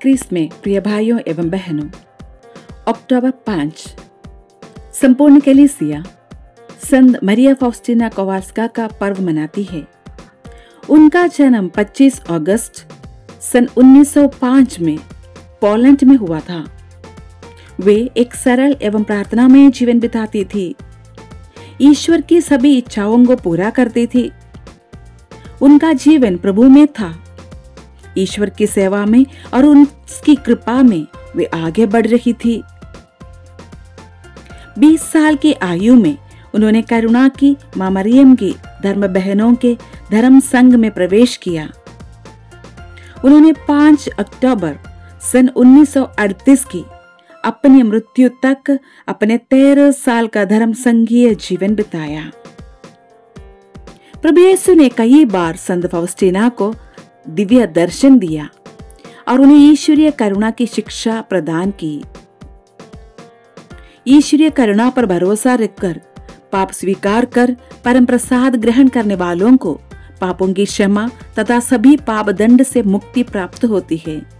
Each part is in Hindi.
क्रिस में प्रिय भाइयों एवं बहनों अक्टूबर पाँच संपूर्ण कैलिसिया संत मरिया फाउस्टिना कोवाल्स्का का पर्व मनाती है उनका जन्म 25 अगस्त सन 1905 में पोलैंड में हुआ था वे एक सरल एवं प्रार्थनामय जीवन बिताती थी ईश्वर की सभी इच्छाओं को पूरा करती थी उनका जीवन प्रभु में था ईश्वर की सेवा में और उनकी कृपा में वे आगे बढ़ रही थी। 20 साल की आयु में उन्होंने करुणा की माँ मरियम की, धर्म बहनों के धर्म संघ में प्रवेश किया। उन्होंने 5 अक्टूबर सन 1938 की अपनी मृत्यु तक अपने तेरह साल का धर्म संघीय जीवन बिताया। प्रभु यीशु ने कई बार संत फाउस्टीना को दिव्य दर्शन दिया और उन्हें ईश्वरीय करुणा की शिक्षा प्रदान की। ईश्वरीय करुणा पर भरोसा रखकर, पाप स्वीकार कर, परम प्रसाद ग्रहण करने वालों को पापों की क्षमा तथा सभी पाप दंड से मुक्ति प्राप्त होती है।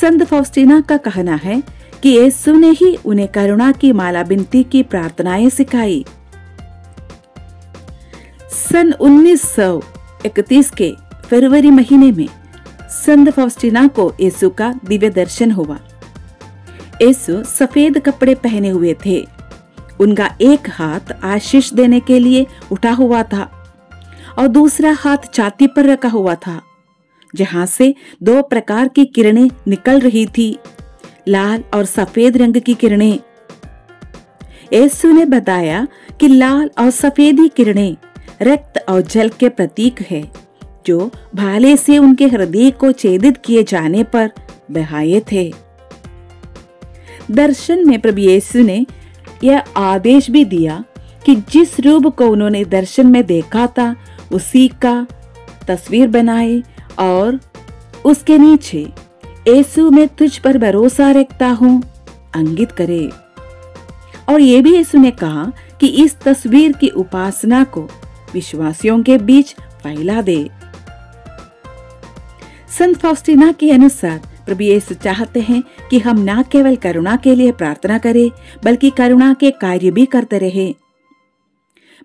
संत फौस्टीना का कहना है कि यीशु ने ही उन्हें करुणा की माला बिनती की प्रार्थनाएँ सिखाई। सन 1931 के फरवरी महीने में संत फौस्टीना को यीशु का दिव्य दर्शन हुआ। यीशु सफ़ेद कपड़े पहने हुए थे। उनका एक हाथ आशीष देने के लिए उठा हुआ था और दूसरा हाथ छाती पर रखा हुआ था, जहाँ से दो प्रकार की किरणें निकल रही थी, लाल और सफ़ेद रंग की किरणें। यीशु ने बताया कि लाल और सफेदी किरणें रक्त और जल के प्रतीक है। जो भाले से उनके हृदय को छेदित किए जाने पर बहाये थे। दर्शन में प्रभु यीशु ने यह आदेश भी दिया कि जिस रूप को उन्होंने दर्शन में देखा था, उसी का तस्वीर बनाए और उसके नीचे यीशु में तुझ पर भरोसा रखता हूँ अंकित करे। और ये भी यीशु ने कहा कि इस तस्वीर की उपासना को विश्वासियों के बीच फैला दे। संत फौस्टीना के अनुसार प्रभु यीशु चाहते हैं कि हम न केवल करुणा के लिए प्रार्थना करें, बल्कि करुणा के कार्य भी करते रहे।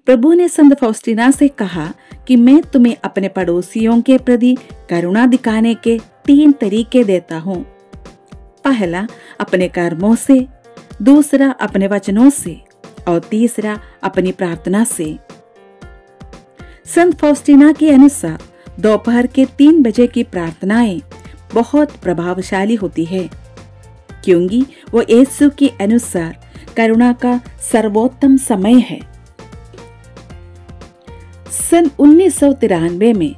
प्रभु ने संत फौस्टीना से कहा कि मैं तुम्हें अपने पड़ोसियों के प्रति करुणा दिखाने के तीन तरीके देता हूँ। पहला, अपने कर्मों से, दूसरा, अपने वचनों से, और तीसरा, अपनी प्रार्थना से। संत फौस्टीना के अनुसार दोपहर के तीन बजे की प्रार्थनाएँ बहुत प्रभावशाली होती है। क्योंकि वो यीशु के अनुसार करुणा का सर्वोत्तम समय है। सन उन्नीस सौ तिरानवे में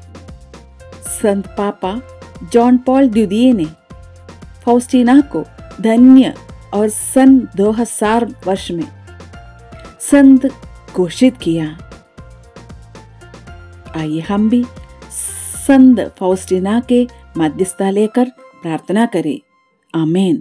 संत पापा जॉन पॉल द्वितीय ने फौस्टीना को धन्य और सन 2000 वर्ष में संत घोषित किया। आइए हम भी संत फाउस्टिना के मध्यस्थता लेकर प्रार्थना करें। आमेन।